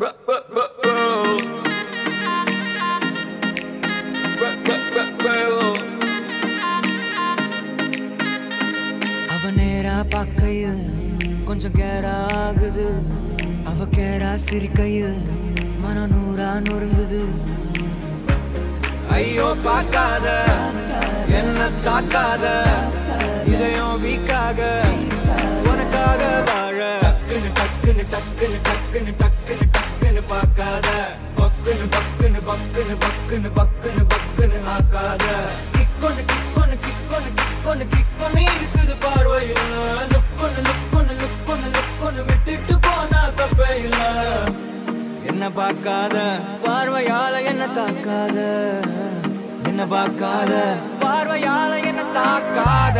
அவ நேரா பார்க்கையில் கொஞ்சம் கேரா ஆகுது அவ கேரா சிரிக்கையில் மன நூறா நொறுங்குது. ஐயோ பார்க்காத. என்ன தாக்காத. இதயம் வீக்காக. உனக்காக வாழ. டக்குன்னு டக்குன்னு டக்கு பக்குன்னு பக்குன்னு பக்குன்னு பக்குன்னு ஆக்காத. கிக்கொன்னு கிக்கொன்னு கிக்கொன்னு கிக்கொன்னு கிக்கொன்னு இருக்குது பார்வையில. லுக்கொன்னு லுக்கொன்னு லுக்கொன்னு லுக்கொன்னு விட்டுட்டு போனா தப்பையில என்ன பார்க்காத? பார்வையால என்ன தாக்காத? என்ன பார்க்காத? பார்வையால என்ன தாக்காத?